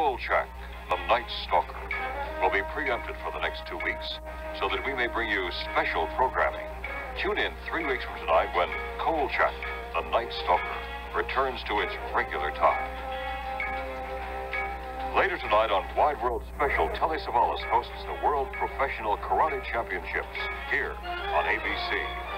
Kolchak, the Night Stalker, will be preempted for the next two weeks so that we may bring you special programming. Tune in three weeks from tonight when Kolchak, the Night Stalker, returns to its regular time. Later tonight on Wide World Special, Telly Savalas hosts the World Professional Karate Championships here on ABC.